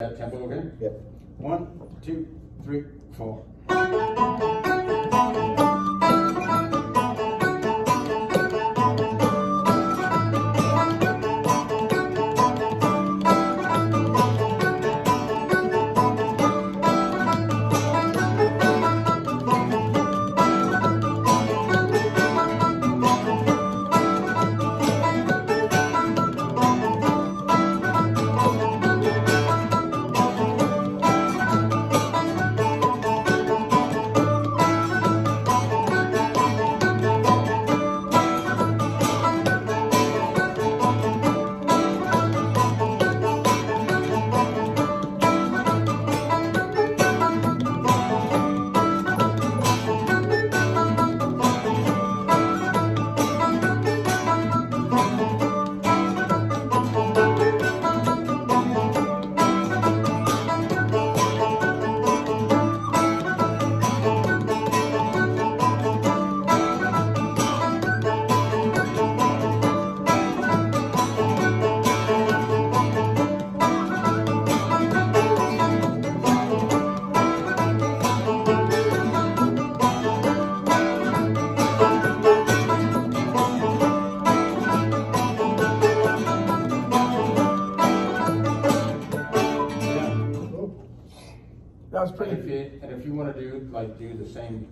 That tempo okay? Yep. One, two, three, four. That was And pretty. if you, and if you wanna do, like, do the same